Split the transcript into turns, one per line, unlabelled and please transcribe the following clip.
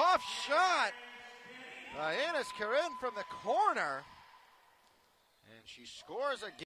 tough shot. by Ines Karin from the corner. And she scores again.